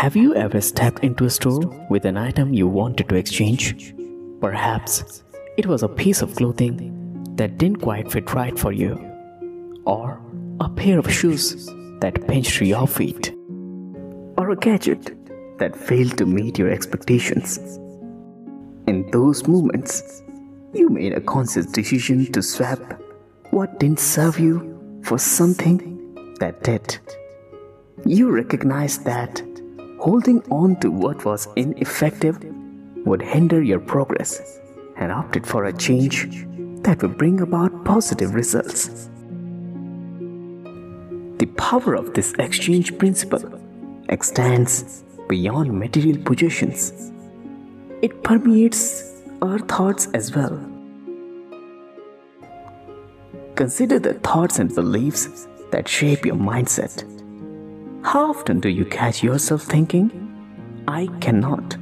Have you ever stepped into a store with an item you wanted to exchange? Perhaps it was a piece of clothing that didn't quite fit right for you, or a pair of shoes that pinched your feet, or a gadget that failed to meet your expectations. In those moments, you made a conscious decision to swap what didn't serve you for something that did. You recognized that holding on to what was ineffective would hinder your progress and opted for a change that would bring about positive results. The power of this exchange principle extends beyond material possessions. It permeates our thoughts as well. Consider the thoughts and beliefs that shape your mindset. How often do you catch yourself thinking, I cannot?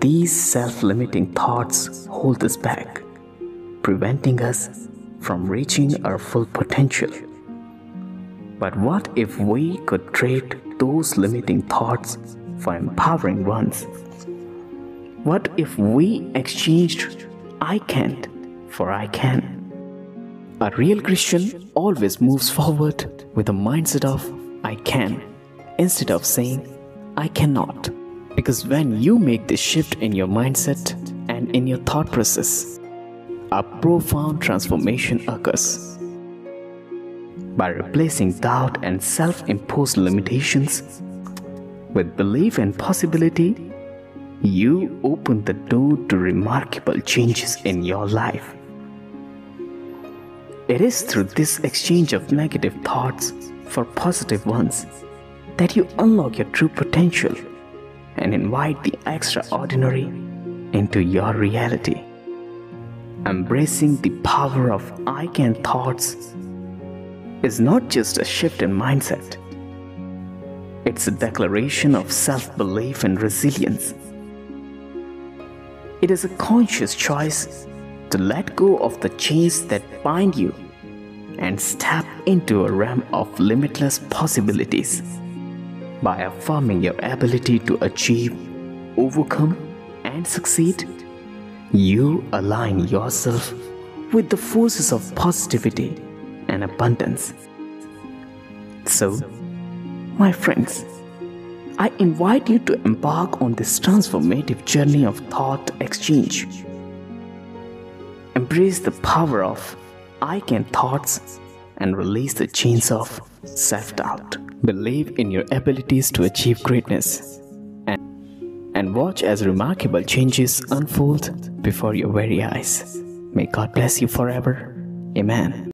These self limiting thoughts hold us back, preventing us from reaching our full potential. But what if we could trade those limiting thoughts for empowering ones? What if we exchanged I can't for I can? A real Christian always moves forward with a mindset of I can instead of saying I cannot. Because when you make this shift in your mindset and in your thought process, a profound transformation occurs. By replacing doubt and self imposed limitations with belief and possibility, you open the door to remarkable changes in your life. It is through this exchange of negative thoughts for positive ones that you unlock your true potential and invite the extraordinary into your reality. Embracing the power of I can thoughts is not just a shift in mindset, it's a declaration of self belief and resilience. It is a conscious choice to let go of the chains that bind you and step into a realm of limitless possibilities by affirming your ability to achieve, overcome, and succeed. You align yourself with the forces of positivity and abundance. So, my friends, I invite you to embark on this transformative journey of thought exchange. Embrace the power of I can thoughts and release the chains of self doubt. Believe in your abilities to achieve greatness and, and watch as remarkable changes unfold before your very eyes. May God bless you forever. Amen.